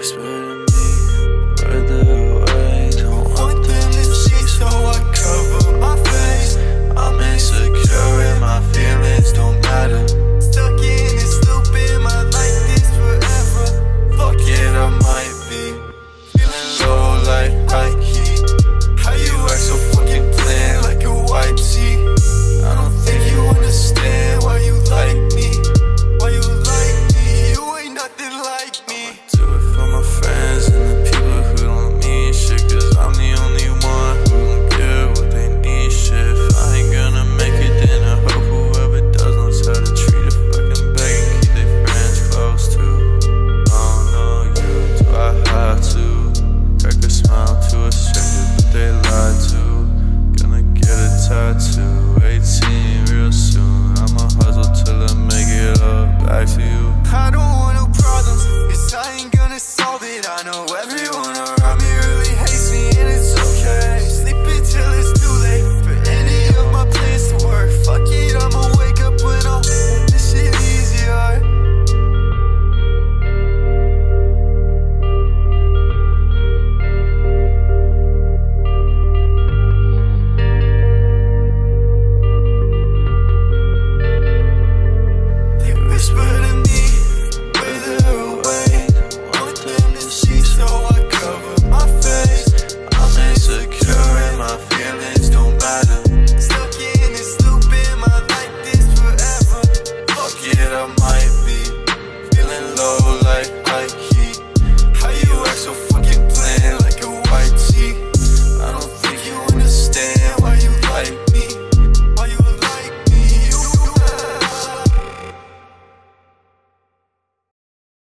whisper. 18 real soon. I'ma hustle till I make it up back to you. I don't want no problems, cause I ain't gonna solve it. I know every.